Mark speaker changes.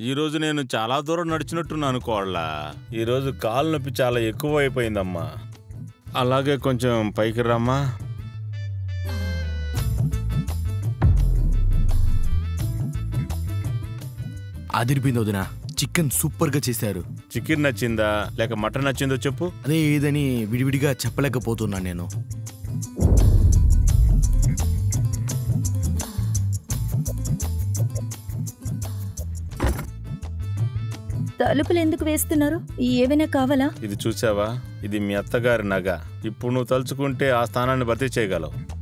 Speaker 1: ఈరోజు నేను చాలా దూరం నడిచినట్టున్నాను కోళ్ళ. ఈరోజు కాలు నొప్పి చాలా ఎక్కువ అయిపోయిందమ్మా అలాగే కొంచెం పైకి రమ్మా.
Speaker 2: అదిరిపోయింది వదినా. చికెన్ సూపర్గా చేశారు.
Speaker 1: చికెన్ నచ్చిందా? లేక మటన్ నచ్చిందో చెప్పు.
Speaker 2: అదే ఏదని విడివిడిగా చెప్పలేకపోతున్నా నేను.
Speaker 3: తలుపులు ఎందుకు వేస్తున్నారు? ఏవైనా కావాలా?
Speaker 1: ఇది చూసావా ఇది మీ అత్తగారి నగ. ఇప్పుడు నువ్వు తలుచుకుంటే ఆ స్థానాన్ని భర్తీ చేయగలవు.